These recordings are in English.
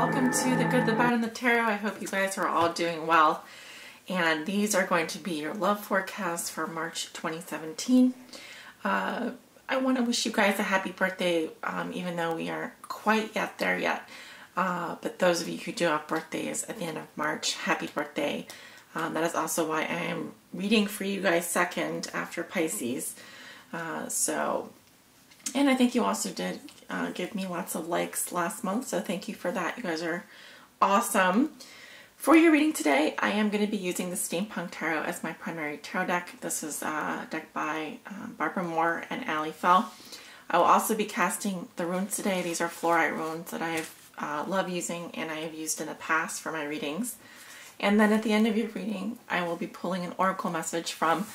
welcome to The Good, the Bad, and the Tarot. I hope you guys are all doing well. And these are going to be your love forecast for March 2017. Uh, I want to wish you guys a happy birthday, um, even though we aren't quite yet there yet. Uh, but those of you who do have birthdays at the end of March, happy birthday. Um, that is also why I am reading for you guys second after Pisces. Uh, so, and I think you also did uh, give me lots of likes last month, so thank you for that. You guys are awesome. For your reading today, I am going to be using the Steampunk Tarot as my primary tarot deck. This is a deck by um, Barbara Moore and Aly Fell. I will also be casting the runes today. These are fluorite runes that I uh, love using and I have used in the past for my readings. And then at the end of your reading, I will be pulling an oracle message from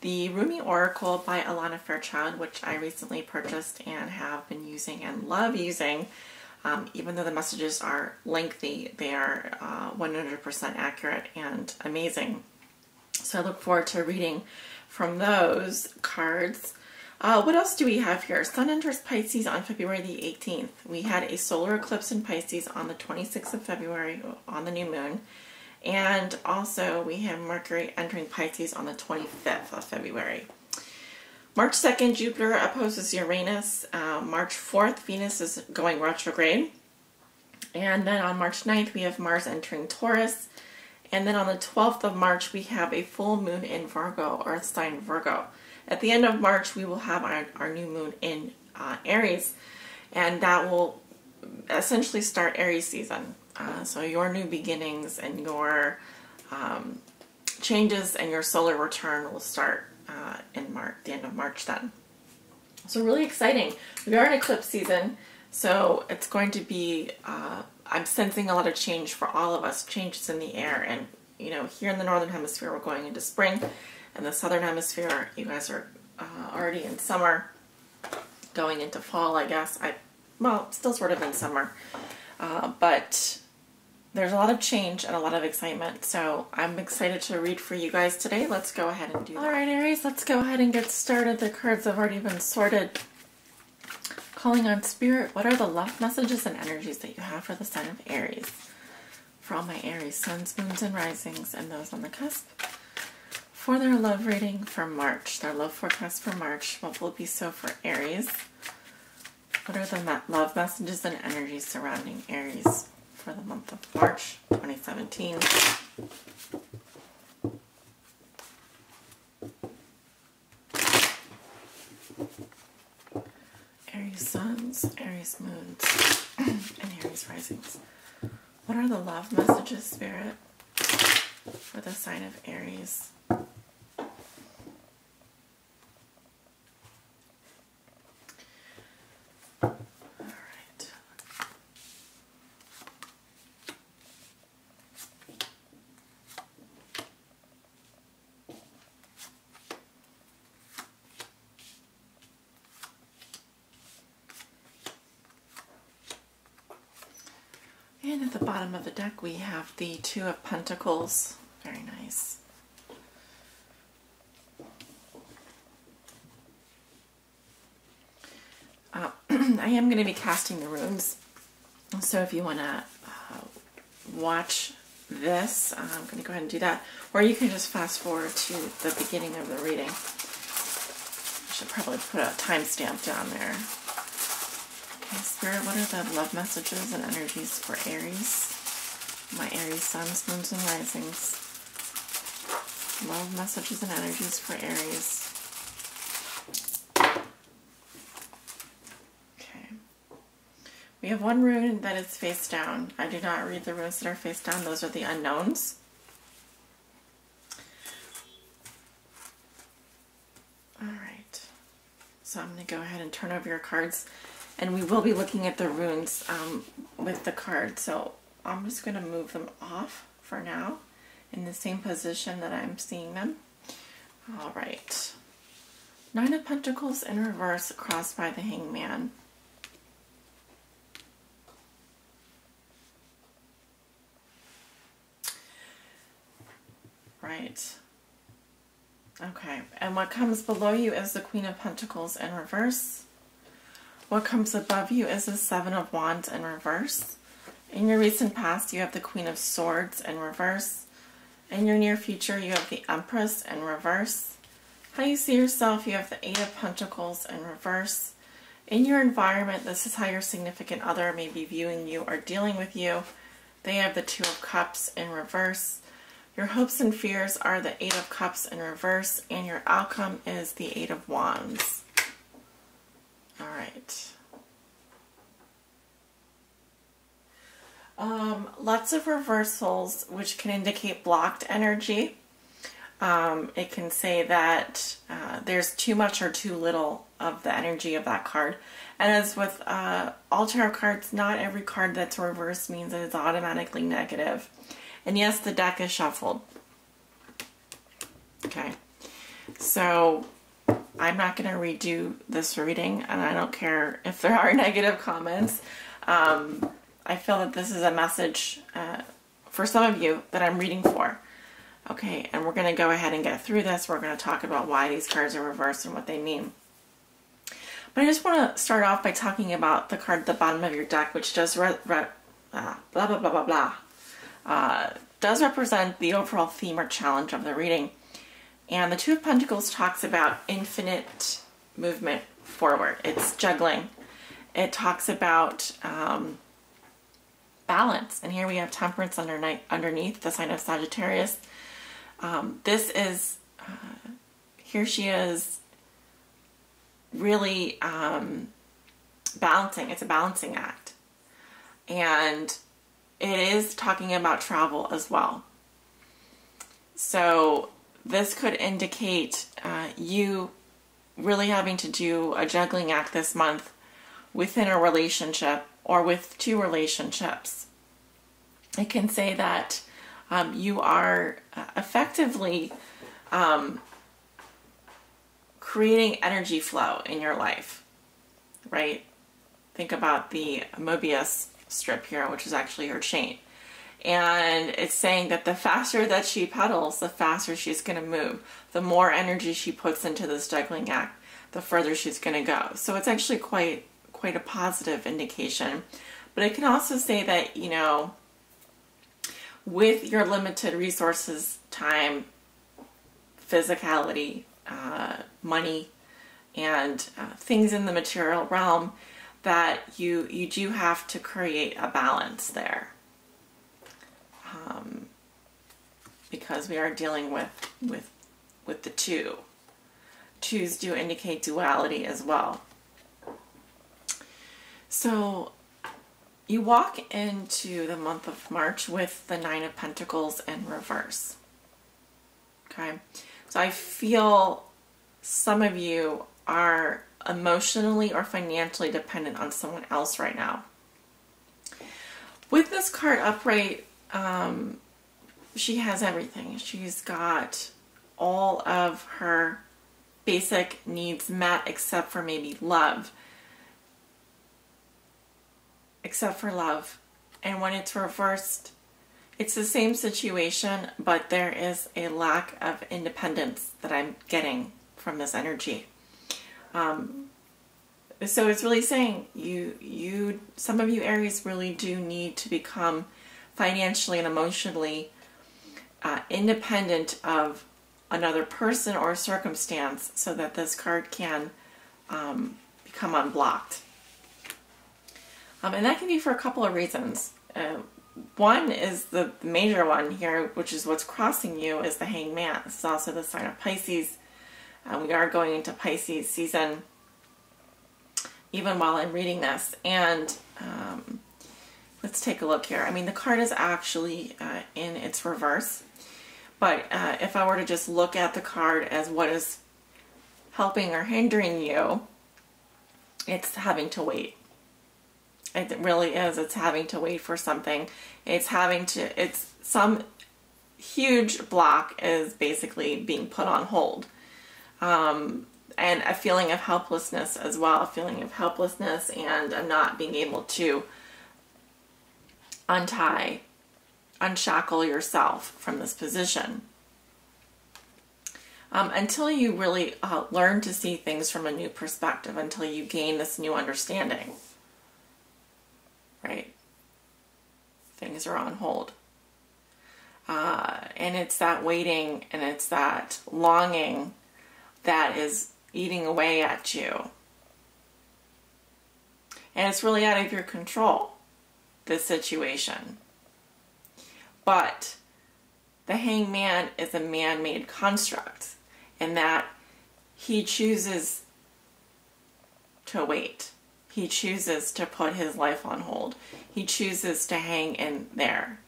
the Rumi Oracle by Alana Fairchild, which I recently purchased and have been using and love using. Um, even though the messages are lengthy, they are 100% uh, accurate and amazing. So I look forward to reading from those cards. Uh, what else do we have here? Sun enters Pisces on February the 18th. We had a solar eclipse in Pisces on the 26th of February on the new moon. And also we have Mercury entering Pisces on the 25th of February. March 2nd, Jupiter opposes Uranus. Uh, March 4th, Venus is going retrograde. And then on March 9th, we have Mars entering Taurus. And then on the 12th of March, we have a full moon in Virgo, Earth sign Virgo. At the end of March, we will have our, our new moon in uh, Aries. And that will essentially start Aries season. Uh, so your new beginnings and your um, changes and your solar return will start uh, in March, the end of March then. So really exciting. We are in eclipse season, so it's going to be, uh, I'm sensing a lot of change for all of us, changes in the air. And, you know, here in the Northern Hemisphere, we're going into spring. and the Southern Hemisphere, you guys are uh, already in summer, going into fall, I guess. I, well, still sort of in summer. Uh, but there's a lot of change and a lot of excitement. So I'm excited to read for you guys today. Let's go ahead and do that. All right, Aries, let's go ahead and get started. The cards have already been sorted. Calling on Spirit, what are the love messages and energies that you have for the sign of Aries? For all my Aries suns, moons, and risings, and those on the cusp. For their love reading for March, their love forecast for March, what will be so for Aries? What are the love messages and energies surrounding Aries? For the month of March 2017. Aries suns, Aries moons, and Aries risings. What are the love messages, Spirit, for the sign of Aries? And at the bottom of the deck we have the Two of Pentacles. Very nice. Uh, I am going to be casting the runes. So if you want to uh, watch this, uh, I'm going to go ahead and do that. Or you can just fast forward to the beginning of the reading. I should probably put a timestamp down there. Okay, Spirit, what are the love messages and energies for Aries? My Aries suns, moons, and risings. Love messages and energies for Aries. Okay. We have one rune that is face down. I do not read the runes that are face down. Those are the unknowns. Alright. So I'm going to go ahead and turn over your cards and we will be looking at the runes um, with the card. So I'm just going to move them off for now in the same position that I'm seeing them. All right. Nine of Pentacles in reverse crossed by the Hangman. Right. Okay, and what comes below you is the Queen of Pentacles in reverse. What comes above you is the Seven of Wands in reverse. In your recent past, you have the Queen of Swords in reverse. In your near future, you have the Empress in reverse. How you see yourself, you have the Eight of Pentacles in reverse. In your environment, this is how your significant other may be viewing you or dealing with you. They have the Two of Cups in reverse. Your hopes and fears are the Eight of Cups in reverse, and your outcome is the Eight of Wands. All right. Um, lots of reversals, which can indicate blocked energy. Um, it can say that uh, there's too much or too little of the energy of that card. And as with uh, all tarot cards, not every card that's reversed means that it's automatically negative. And yes, the deck is shuffled. Okay. So I'm not going to redo this reading, and I don't care if there are negative comments. Um, I feel that this is a message uh, for some of you that I'm reading for. Okay, and we're going to go ahead and get through this. We're going to talk about why these cards are reversed and what they mean. But I just want to start off by talking about the card at the bottom of your deck, which does re re uh, blah, blah, blah, blah, blah. Uh, does represent the overall theme or challenge of the reading. And the Two of Pentacles talks about infinite movement forward. It's juggling. It talks about um, balance. And here we have temperance under, underneath the sign of Sagittarius. Um, this is, uh, here she is really um, balancing. It's a balancing act. And it is talking about travel as well. So this could indicate uh, you really having to do a juggling act this month within a relationship or with two relationships. It can say that um, you are uh, effectively um, creating energy flow in your life, right? Think about the Mobius strip here, which is actually her chain. And it's saying that the faster that she pedals, the faster she's going to move. The more energy she puts into this juggling act, the further she's going to go. So it's actually quite quite a positive indication. But I can also say that, you know, with your limited resources, time, physicality, uh, money, and uh, things in the material realm, that you you do have to create a balance there. Um, because we are dealing with with with the two. Twos do indicate duality as well. So you walk into the month of March with the Nine of Pentacles in reverse. Okay, so I feel some of you are emotionally or financially dependent on someone else right now. With this card upright, um, she has everything. She's got all of her basic needs met except for maybe love except for love. And when it's reversed, it's the same situation, but there is a lack of independence that I'm getting from this energy. Um, so it's really saying you, you, some of you Aries really do need to become financially and emotionally uh, independent of another person or circumstance so that this card can um, become unblocked. Um, and that can be for a couple of reasons. Uh, one is the major one here, which is what's crossing you, is the hangman. This is also the sign of Pisces. Uh, we are going into Pisces season even while I'm reading this. And um, let's take a look here. I mean, the card is actually uh, in its reverse. But uh, if I were to just look at the card as what is helping or hindering you, it's having to wait. It really is. It's having to wait for something. It's having to, it's some huge block is basically being put on hold. Um, and a feeling of helplessness as well, a feeling of helplessness and not being able to untie, unshackle yourself from this position. Um, until you really uh, learn to see things from a new perspective, until you gain this new understanding right? Things are on hold. Uh, and it's that waiting and it's that longing that is eating away at you. And it's really out of your control, this situation. But the hangman is a man made construct in that he chooses to wait. He chooses to put his life on hold. He chooses to hang in there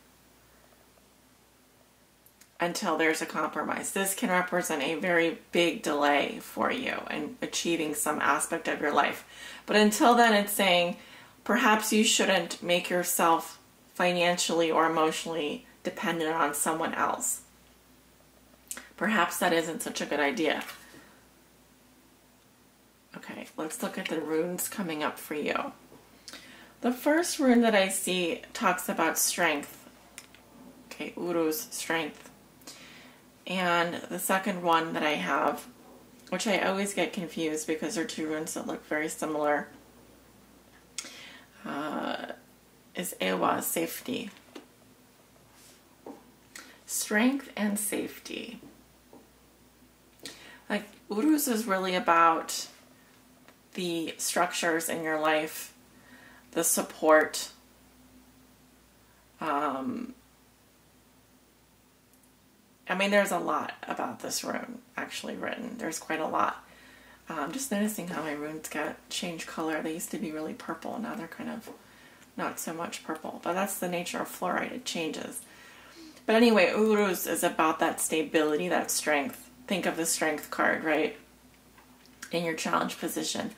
until there's a compromise. This can represent a very big delay for you in achieving some aspect of your life. But until then, it's saying perhaps you shouldn't make yourself financially or emotionally dependent on someone else. Perhaps that isn't such a good idea. Okay, let's look at the runes coming up for you. The first rune that I see talks about strength. Okay, Uruz strength. And the second one that I have, which I always get confused because they're two runes that look very similar, uh, is Ewa, safety. Strength and safety. Like, Uruz is really about the structures in your life, the support, um, I mean, there's a lot about this rune actually written. There's quite a lot. I'm um, just noticing how my runes got changed color. They used to be really purple. Now they're kind of not so much purple. But that's the nature of fluorite. It changes. But anyway, Uruz is about that stability, that strength. Think of the strength card, right? In your challenge position.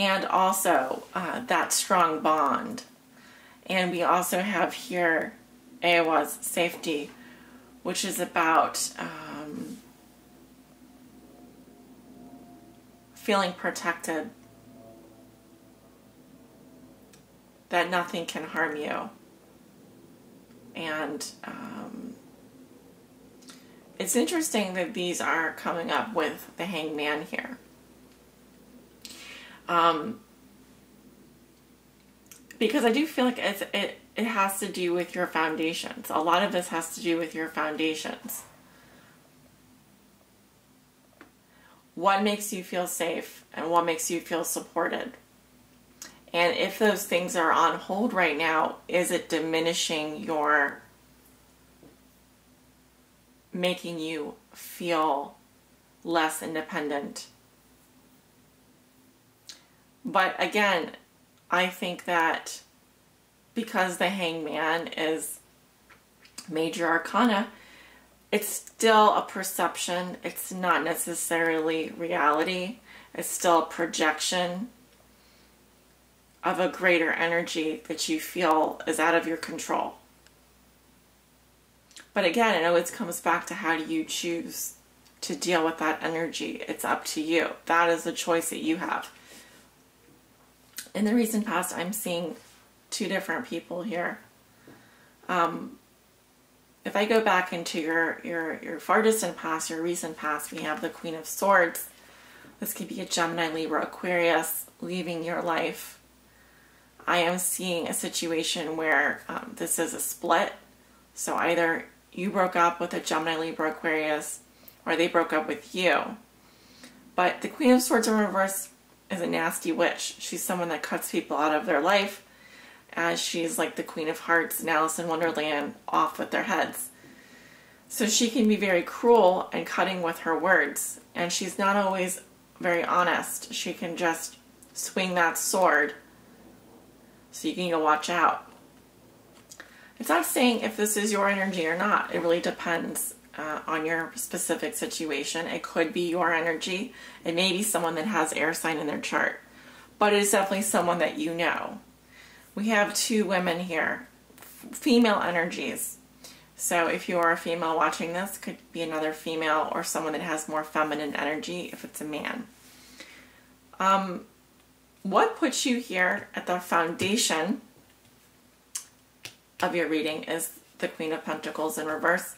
And also uh, that strong bond. And we also have here Ewa's safety which is about um, feeling protected, that nothing can harm you. And um, it's interesting that these are coming up with the hangman here. Um, because I do feel like it's, it it has to do with your foundations. A lot of this has to do with your foundations. What makes you feel safe and what makes you feel supported? And if those things are on hold right now, is it diminishing your making you feel less independent? But again, I think that because the hangman is major arcana, it's still a perception. It's not necessarily reality. It's still a projection of a greater energy that you feel is out of your control. But again, it always comes back to how do you choose to deal with that energy? It's up to you. That is the choice that you have. In the recent past, I'm seeing two different people here. Um, if I go back into your, your, your far distant past, your recent past, we have the Queen of Swords. This could be a Gemini, Libra, Aquarius leaving your life. I am seeing a situation where um, this is a split. So either you broke up with a Gemini, Libra, Aquarius, or they broke up with you. But the Queen of Swords in reverse is a nasty witch. She's someone that cuts people out of their life as she's like the Queen of Hearts and Alice in Wonderland off with their heads. So she can be very cruel and cutting with her words, and she's not always very honest. She can just swing that sword so you can go watch out. It's not saying if this is your energy or not. It really depends uh, on your specific situation. It could be your energy. It may be someone that has air sign in their chart. But it is definitely someone that you know we have two women here, female energies. So if you are a female watching this, could be another female or someone that has more feminine energy if it's a man. Um, what puts you here at the foundation of your reading is the Queen of Pentacles in reverse.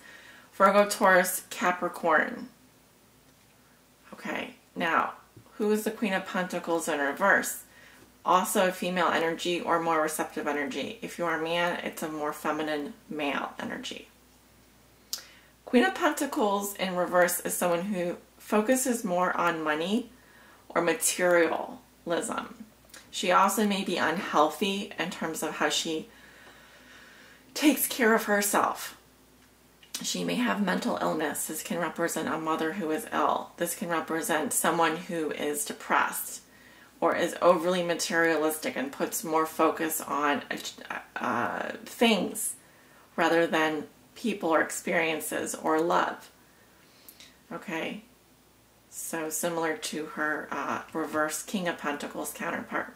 Virgo, Taurus, Capricorn. Okay, now, who is the Queen of Pentacles in reverse? also a female energy or more receptive energy. If you're a man, it's a more feminine male energy. Queen of Pentacles in reverse is someone who focuses more on money or materialism. She also may be unhealthy in terms of how she takes care of herself. She may have mental illness. This can represent a mother who is ill. This can represent someone who is depressed or is overly materialistic and puts more focus on uh, things rather than people or experiences or love. Okay, so similar to her uh, reverse King of Pentacles counterpart.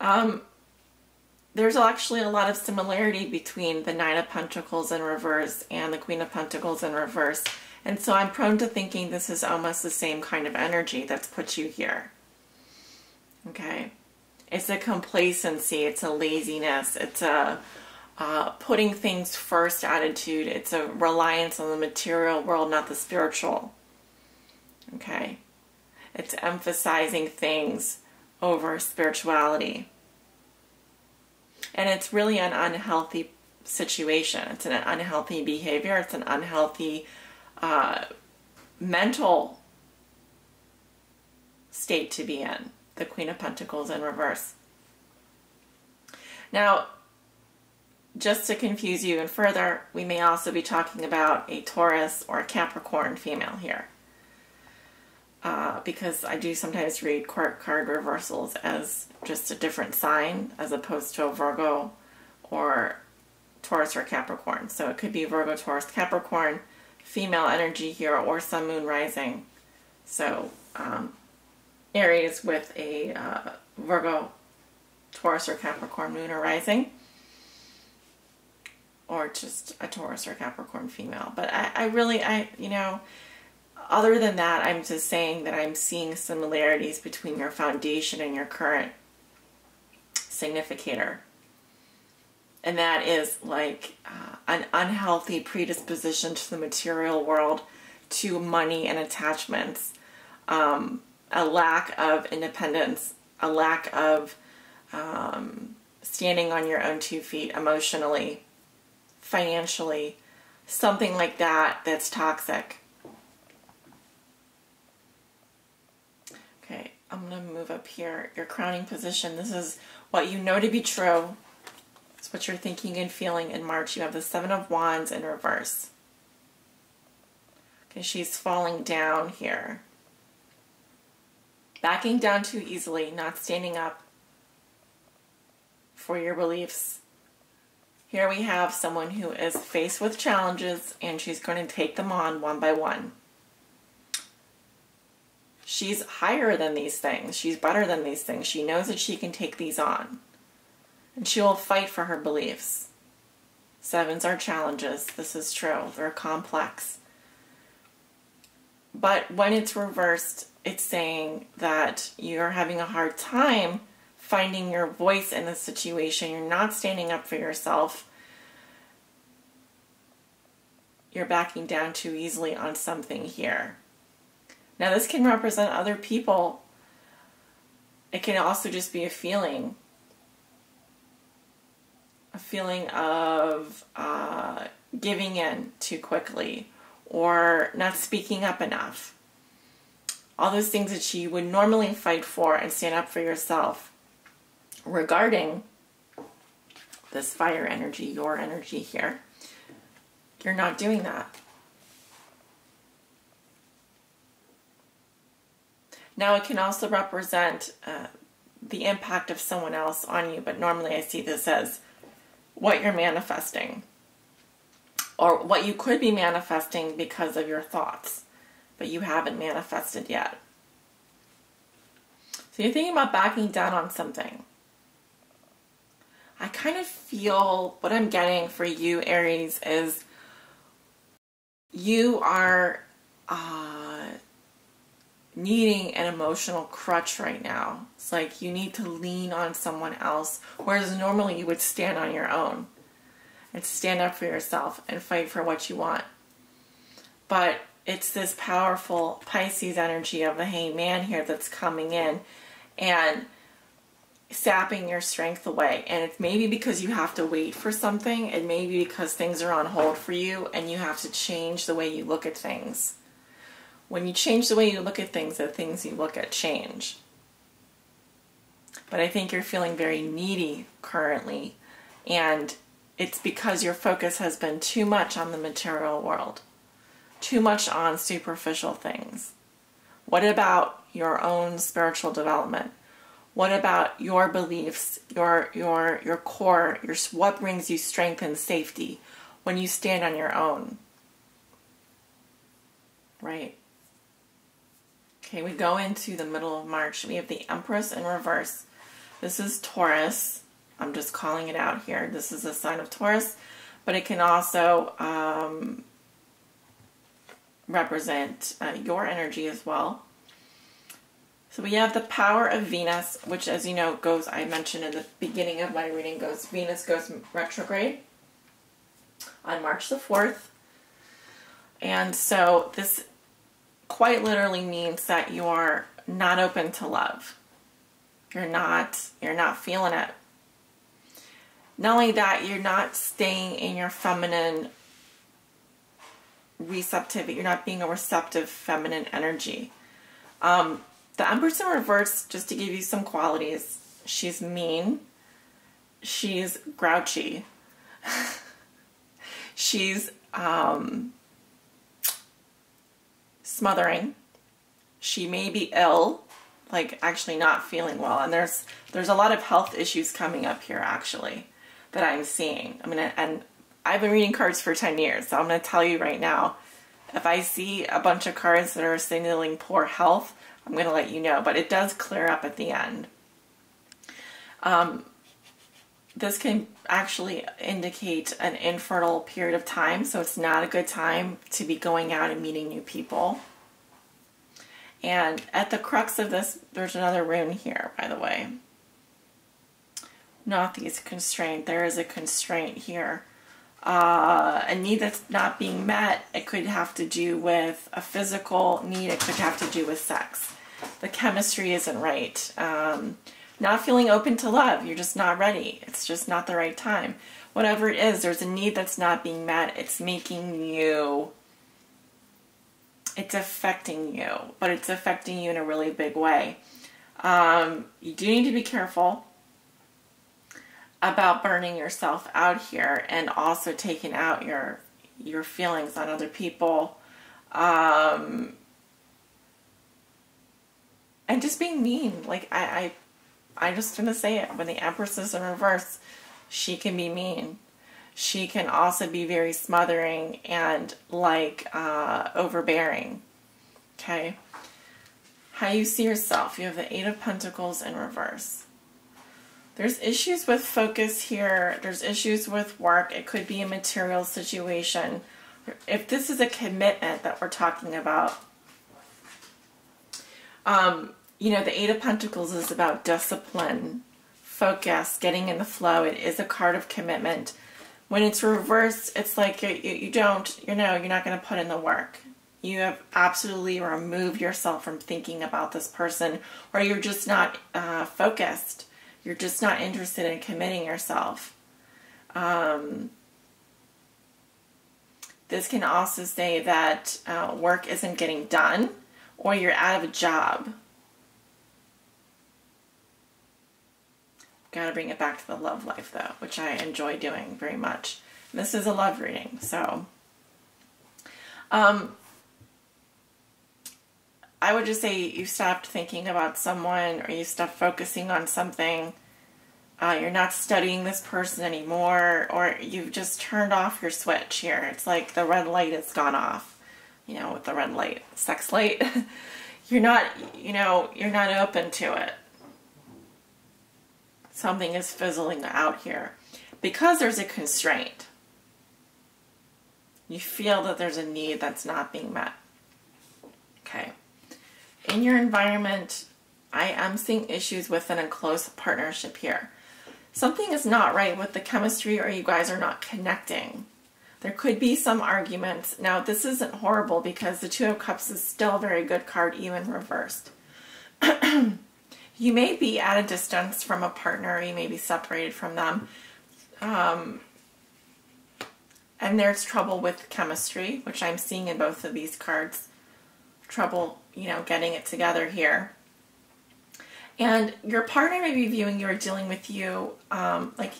Um, there's actually a lot of similarity between the Nine of Pentacles in reverse and the Queen of Pentacles in reverse. And so I'm prone to thinking this is almost the same kind of energy that's put you here. Okay. It's a complacency. It's a laziness. It's a uh, putting things first attitude. It's a reliance on the material world, not the spiritual. Okay. It's emphasizing things over spirituality. And it's really an unhealthy situation. It's an unhealthy behavior. It's an unhealthy uh, mental state to be in. The Queen of Pentacles in reverse. Now, just to confuse you even further, we may also be talking about a Taurus or a Capricorn female here. Uh, because I do sometimes read court card reversals as just a different sign as opposed to a Virgo or Taurus or Capricorn. So it could be Virgo, Taurus, Capricorn, female energy here, or Sun, Moon, Rising. So um, Aries with a uh, Virgo, Taurus, or Capricorn Moon or Rising. Or just a Taurus or Capricorn female. But I, I really, I, you know, other than that, I'm just saying that I'm seeing similarities between your foundation and your current significator. And that is like uh, an unhealthy predisposition to the material world, to money and attachments, um, a lack of independence, a lack of um, standing on your own two feet emotionally, financially, something like that that's toxic. Okay, I'm going to move up here. Your crowning position. This is what you know to be true. It's what you're thinking and feeling in March. You have the Seven of Wands in reverse. Okay, she's falling down here. Backing down too easily, not standing up for your beliefs. Here we have someone who is faced with challenges and she's going to take them on one by one. She's higher than these things. She's better than these things. She knows that she can take these on. And she will fight for her beliefs. Sevens are challenges. This is true. They're complex. But when it's reversed, it's saying that you're having a hard time finding your voice in the situation. You're not standing up for yourself. You're backing down too easily on something here. Now, this can represent other people. It can also just be a feeling a feeling of uh, giving in too quickly or not speaking up enough. All those things that you would normally fight for and stand up for yourself regarding this fire energy, your energy here. You're not doing that. Now it can also represent uh, the impact of someone else on you, but normally I see this as what you're manifesting or what you could be manifesting because of your thoughts, but you haven't manifested yet. So you're thinking about backing down on something. I kind of feel what I'm getting for you, Aries, is you are uh, needing an emotional crutch right now. It's like you need to lean on someone else, whereas normally you would stand on your own and stand up for yourself and fight for what you want. But it's this powerful Pisces energy of the hangman here that's coming in and sapping your strength away. And it's maybe because you have to wait for something, and maybe because things are on hold for you and you have to change the way you look at things. When you change the way you look at things, the things you look at change. But I think you're feeling very needy currently, and it's because your focus has been too much on the material world too much on superficial things? What about your own spiritual development? What about your beliefs, your your your core, your what brings you strength and safety when you stand on your own? Right. Okay, we go into the middle of March. We have the Empress in reverse. This is Taurus. I'm just calling it out here. This is a sign of Taurus, but it can also um, represent uh, your energy as well. So we have the power of Venus, which as you know goes, I mentioned in the beginning of my reading, goes Venus goes retrograde on March the 4th. And so this quite literally means that you are not open to love. You're not you're not feeling it. Not only that, you're not staying in your feminine receptivity. You're not being a receptive feminine energy. Um, the Empress in reverse, just to give you some qualities, she's mean. She's grouchy. she's um, smothering. She may be ill, like actually not feeling well. And there's there's a lot of health issues coming up here actually that I'm seeing. I mean, and I've been reading cards for 10 years, so I'm going to tell you right now if I see a bunch of cards that are signaling poor health, I'm going to let you know, but it does clear up at the end. Um, this can actually indicate an infertile period of time, so it's not a good time to be going out and meeting new people. And at the crux of this, there's another rune here, by the way. Nauthiz constraint. There is a constraint here uh, a need that's not being met. It could have to do with a physical need. It could have to do with sex. The chemistry isn't right. Um, not feeling open to love. You're just not ready. It's just not the right time. Whatever it is, there's a need that's not being met. It's making you, it's affecting you, but it's affecting you in a really big way. Um, you do need to be careful about burning yourself out here and also taking out your your feelings on other people um, and just being mean like I, I i just gonna say it when the empress is in reverse she can be mean she can also be very smothering and like uh, overbearing okay how you see yourself you have the eight of pentacles in reverse there's issues with focus here. There's issues with work. It could be a material situation. If this is a commitment that we're talking about, um, you know, the Eight of Pentacles is about discipline, focus, getting in the flow. It is a card of commitment. When it's reversed, it's like you, you don't, you know, you're not going to put in the work. You have absolutely removed yourself from thinking about this person, or you're just not uh, focused you're just not interested in committing yourself. Um, this can also say that uh, work isn't getting done or you're out of a job. Got to bring it back to the love life though, which I enjoy doing very much. this is a love reading, so. Um, I would just say you stopped thinking about someone or you stopped focusing on something. Uh, you're not studying this person anymore, or you've just turned off your switch here. It's like the red light has gone off, you know, with the red light, sex light. you're not, you know, you're not open to it. Something is fizzling out here because there's a constraint. You feel that there's a need that's not being met. Okay in your environment, I am seeing issues within a close partnership here. Something is not right with the chemistry or you guys are not connecting. There could be some arguments. Now, this isn't horrible because the Two of Cups is still a very good card, even reversed. you may be at a distance from a partner, you may be separated from them. Um, and there's trouble with chemistry, which I'm seeing in both of these cards. Trouble, you know, getting it together here. And your partner may be viewing you or dealing with you, um, like,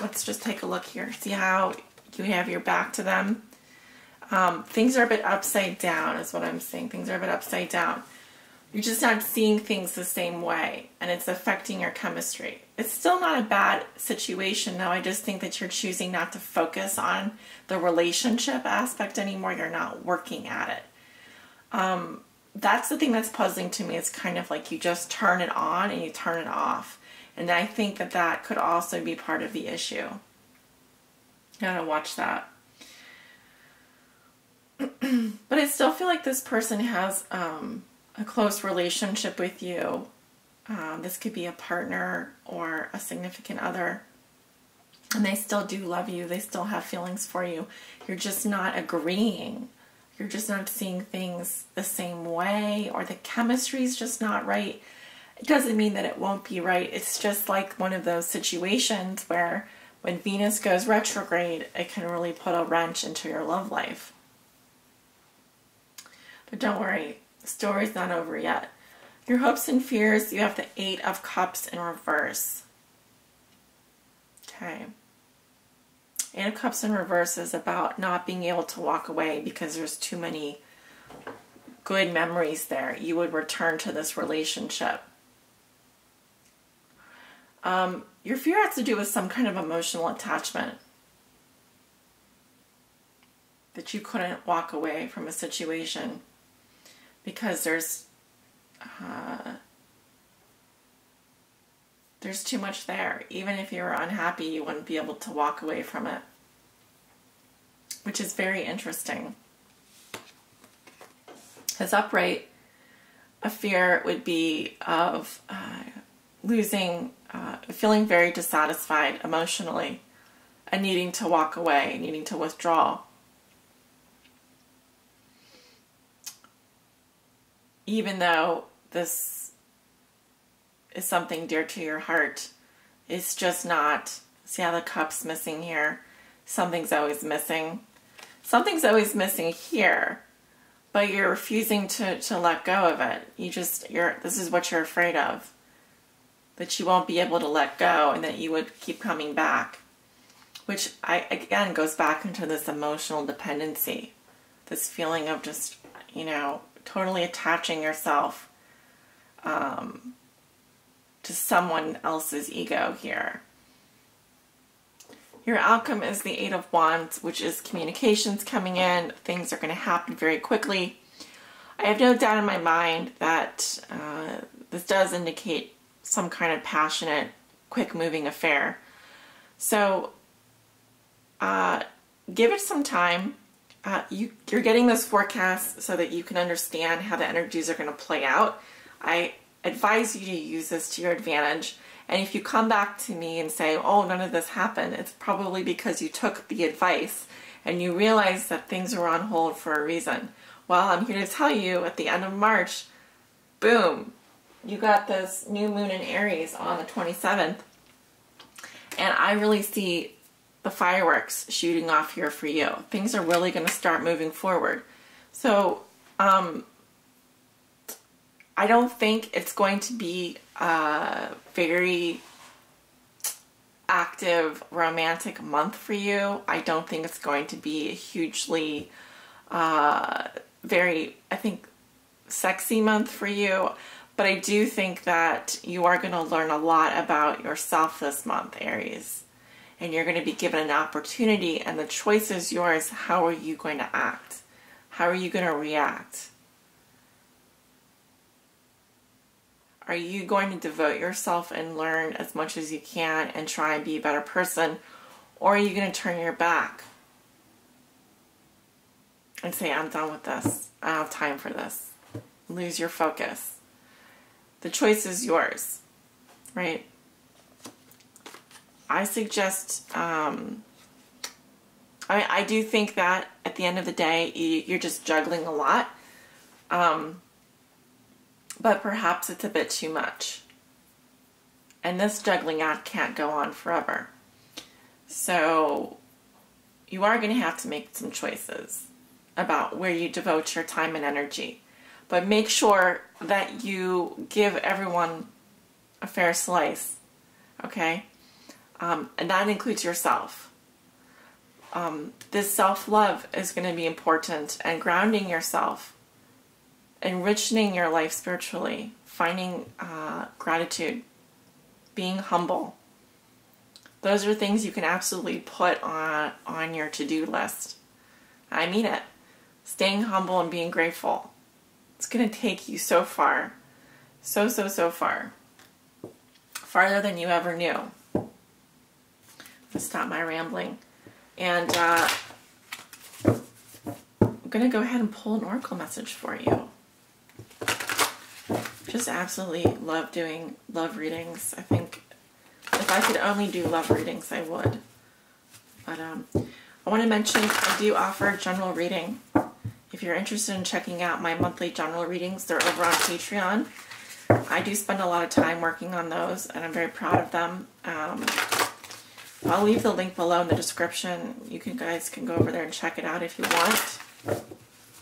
let's just take a look here. See how you have your back to them? Um, things are a bit upside down, is what I'm saying. Things are a bit upside down. You're just not seeing things the same way, and it's affecting your chemistry. It's still not a bad situation, though. I just think that you're choosing not to focus on the relationship aspect anymore. You're not working at it. Um, that's the thing that's puzzling to me. It's kind of like you just turn it on and you turn it off. And I think that that could also be part of the issue. Gotta watch that. but I still feel like this person has um, a close relationship with you. Um, this could be a partner or a significant other. And they still do love you. They still have feelings for you. You're just not agreeing. You're just not seeing things the same way, or the chemistry is just not right. It doesn't mean that it won't be right. It's just like one of those situations where when Venus goes retrograde, it can really put a wrench into your love life. But don't worry, story's not over yet. Your hopes and fears, you have the Eight of Cups in reverse. Okay. Eight of Cups in reverse is about not being able to walk away because there's too many good memories there. You would return to this relationship. Um, your fear has to do with some kind of emotional attachment. That you couldn't walk away from a situation because there's uh, there's too much there. Even if you were unhappy, you wouldn't be able to walk away from it, which is very interesting. As upright, a fear would be of uh, losing, uh, feeling very dissatisfied emotionally, and needing to walk away, needing to withdraw. Even though this is something dear to your heart, it's just not. See how the cup's missing here? Something's always missing. Something's always missing here, but you're refusing to, to let go of it. You just, you're, this is what you're afraid of. That you won't be able to let go and that you would keep coming back. Which, I again, goes back into this emotional dependency. This feeling of just, you know, totally attaching yourself um, to someone else's ego here. Your outcome is the Eight of Wands, which is communications coming in. Things are going to happen very quickly. I have no doubt in my mind that uh, this does indicate some kind of passionate, quick moving affair. So uh, give it some time uh, you, you're getting those forecasts so that you can understand how the energies are going to play out. I advise you to use this to your advantage. And if you come back to me and say, oh, none of this happened, it's probably because you took the advice and you realize that things are on hold for a reason. Well, I'm here to tell you at the end of March, boom, you got this new moon in Aries on the 27th. And I really see the fireworks shooting off here for you. Things are really going to start moving forward. So, um, I don't think it's going to be a very active romantic month for you. I don't think it's going to be a hugely, uh, very, I think, sexy month for you. But I do think that you are going to learn a lot about yourself this month, Aries and you're going to be given an opportunity and the choice is yours. How are you going to act? How are you going to react? Are you going to devote yourself and learn as much as you can and try and be a better person? Or are you going to turn your back and say, I'm done with this. I don't have time for this. Lose your focus. The choice is yours, right? I suggest um, I, I do think that at the end of the day, you're just juggling a lot. Um, but perhaps it's a bit too much. And this juggling act can't go on forever. So you are going to have to make some choices about where you devote your time and energy. But make sure that you give everyone a fair slice, okay? Um, and that includes yourself. Um, this self love is going to be important and grounding yourself, enriching your life spiritually, finding uh, gratitude, being humble. Those are things you can absolutely put on, on your to do list. I mean it. Staying humble and being grateful. It's going to take you so far. So, so, so far. Farther than you ever knew. Stop my rambling. And uh, I'm going to go ahead and pull an oracle message for you. Just absolutely love doing love readings. I think if I could only do love readings, I would. But um, I want to mention I do offer general reading. If you're interested in checking out my monthly general readings, they're over on Patreon. I do spend a lot of time working on those, and I'm very proud of them. Um, I'll leave the link below in the description. You can guys can go over there and check it out if you want.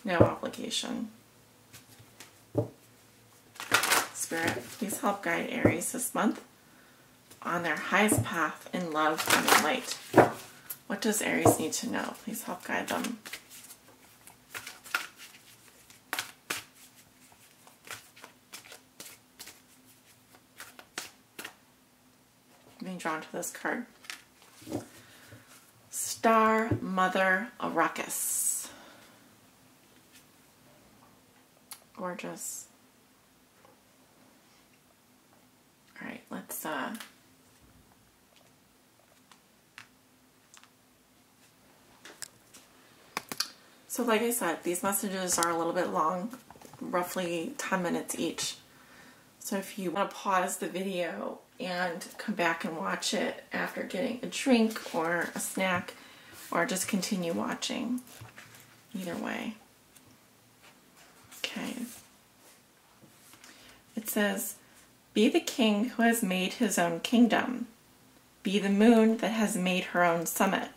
No obligation. Spirit, please help guide Aries this month on their highest path in love and in light. What does Aries need to know? Please help guide them. being drawn to this card. Star Mother Arrakis. Gorgeous. All right, let's uh So like I said, these messages are a little bit long, roughly 10 minutes each. So if you want to pause the video and come back and watch it after getting a drink or a snack, or just continue watching. Either way. Okay. It says, Be the king who has made his own kingdom. Be the moon that has made her own summit.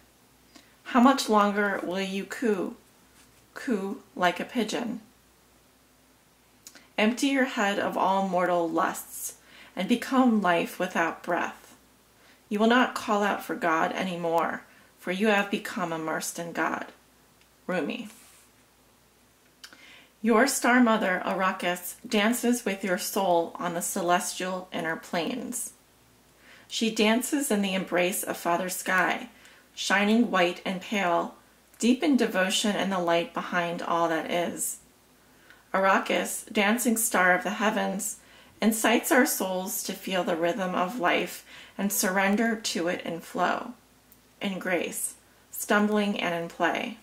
How much longer will you coo, coo like a pigeon? Empty your head of all mortal lusts and become life without breath. You will not call out for God any more, for you have become immersed in God. Rumi. Your star mother, Arrakis, dances with your soul on the celestial inner planes. She dances in the embrace of Father Sky, shining white and pale, deep in devotion and the light behind all that is. Arrakis, dancing star of the heavens, incites our souls to feel the rhythm of life and surrender to it in flow, in grace, stumbling and in play.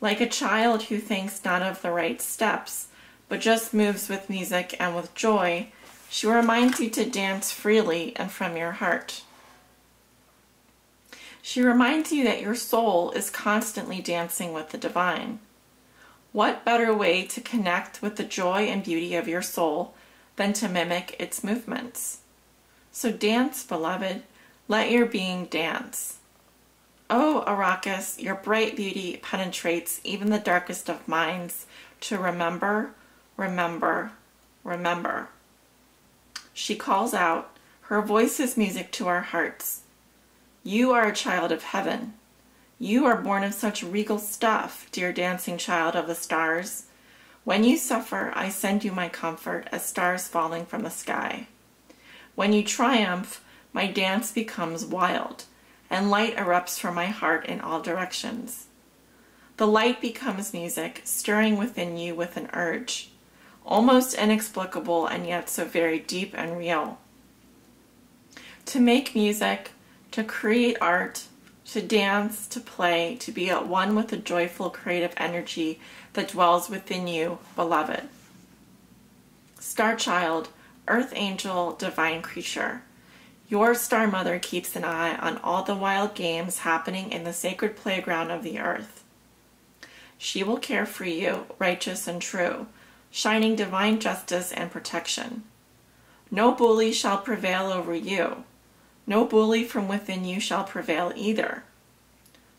Like a child who thinks not of the right steps, but just moves with music and with joy, she reminds you to dance freely and from your heart. She reminds you that your soul is constantly dancing with the divine. What better way to connect with the joy and beauty of your soul than to mimic its movements? So dance, beloved, let your being dance. Oh, Arrakis, your bright beauty penetrates even the darkest of minds to remember, remember, remember. She calls out, her voice is music to our hearts. You are a child of heaven. You are born of such regal stuff, dear dancing child of the stars. When you suffer, I send you my comfort as stars falling from the sky. When you triumph, my dance becomes wild, and light erupts from my heart in all directions. The light becomes music, stirring within you with an urge, almost inexplicable and yet so very deep and real. To make music, to create art, to dance, to play, to be at one with the joyful creative energy that dwells within you, beloved. Star child, earth angel, divine creature, Your star mother keeps an eye on all the wild games happening in the sacred playground of the earth. She will care for you, righteous and true, shining divine justice and protection. No bully shall prevail over you. No bully from within you shall prevail either.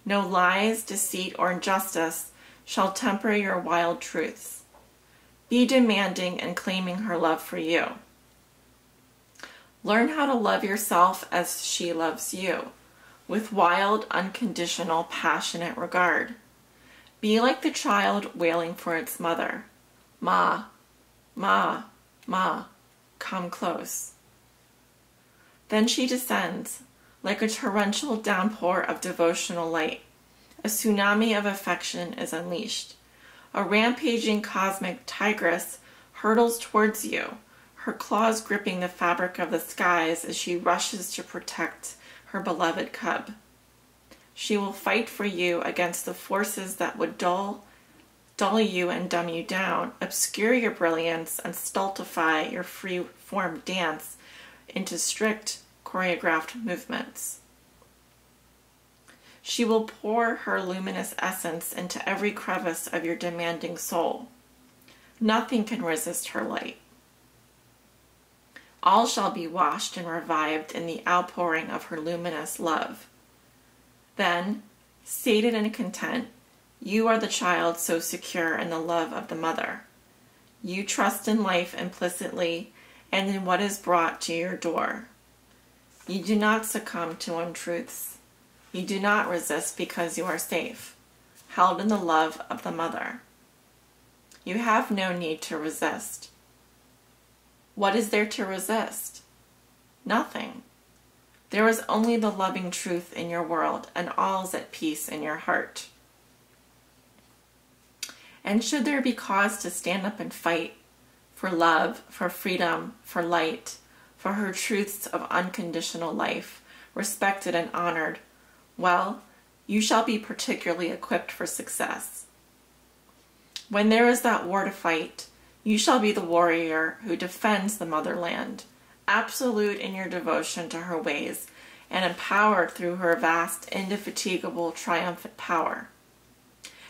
No lies, deceit, or injustice shall temper your wild truths. Be demanding and claiming her love for you. Learn how to love yourself as she loves you, with wild, unconditional, passionate regard. Be like the child wailing for its mother. Ma, ma, ma, come close. Then she descends, like a torrential downpour of devotional light. A tsunami of affection is unleashed. A rampaging cosmic tigress hurtles towards you, her claws gripping the fabric of the skies as she rushes to protect her beloved cub. She will fight for you against the forces that would dull, dull you and dumb you down, obscure your brilliance, and stultify your free form dance into strict choreographed movements. She will pour her luminous essence into every crevice of your demanding soul. Nothing can resist her light. All shall be washed and revived in the outpouring of her luminous love. Then, sated and content, you are the child so secure in the love of the mother. You trust in life implicitly and in what is brought to your door. You do not succumb to untruths. You do not resist because you are safe, held in the love of the mother. You have no need to resist. What is there to resist? Nothing. There is only the loving truth in your world, and all's at peace in your heart. And should there be cause to stand up and fight for love, for freedom, for light, for her truths of unconditional life, respected and honored, well, you shall be particularly equipped for success. When there is that war to fight, you shall be the warrior who defends the motherland, absolute in your devotion to her ways, and empowered through her vast, indefatigable, triumphant power.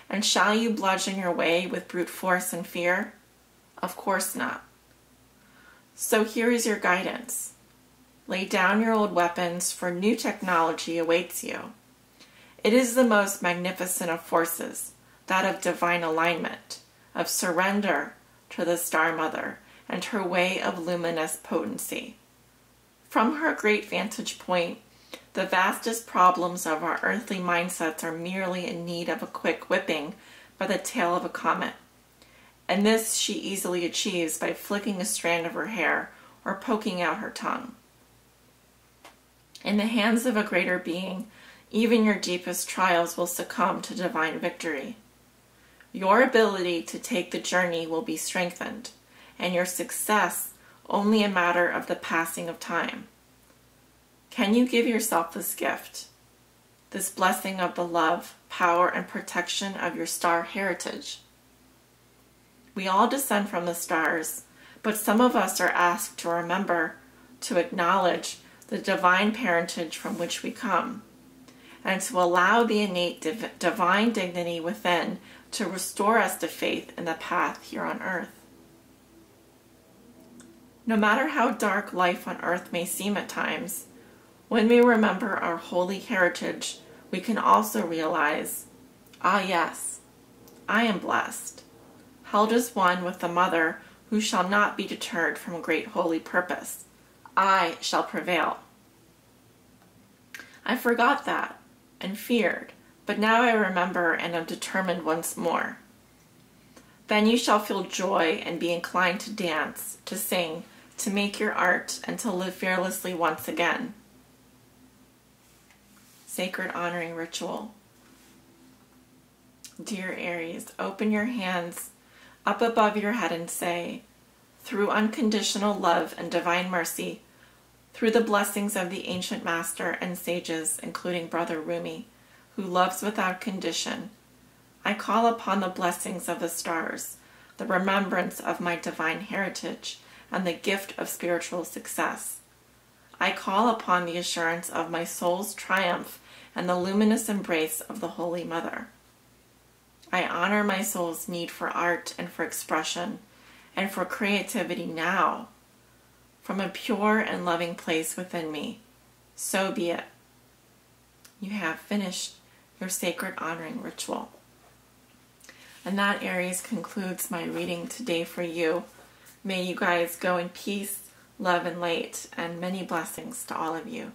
And shall you bludgeon your way with brute force and fear? Of course not. So here is your guidance. Lay down your old weapons, for new technology awaits you. It is the most magnificent of forces, that of divine alignment, of surrender to the Star Mother and her way of luminous potency. From her great vantage point, the vastest problems of our earthly mindsets are merely in need of a quick whipping by the tail of a comet. And this she easily achieves by flicking a strand of her hair or poking out her tongue. In the hands of a greater being, even your deepest trials will succumb to divine victory. Your ability to take the journey will be strengthened, and your success only a matter of the passing of time. Can you give yourself this gift, this blessing of the love, power, and protection of your star heritage? We all descend from the stars, but some of us are asked to remember, to acknowledge, the divine parentage from which we come, and to allow the innate div- divine dignity within to restore us to faith in the path here on earth. No matter how dark life on earth may seem at times, when we remember our holy heritage, we can also realize, ah, yes, I am blessed, held as one with the Mother who shall not be deterred from great holy purpose. I shall prevail. I forgot that and feared, but now I remember and am determined once more. Then you shall feel joy and be inclined to dance, to sing, to make your art, and to live fearlessly once again. Sacred Honoring Ritual Dear Aries, open your hands up above your head and say, through unconditional love and divine mercy, through the blessings of the ancient master and sages, including Brother Rumi, who loves without condition, I call upon the blessings of the stars, the remembrance of my divine heritage, and the gift of spiritual success. I call upon the assurance of my soul's triumph and the luminous embrace of the Holy Mother. I honor my soul's need for art and for expression and for creativity now from a pure and loving place within me. So be it. You have finished your sacred honoring ritual. And that, Aries, concludes my reading today for you. May you guys go in peace, love, and light, and many blessings to all of you.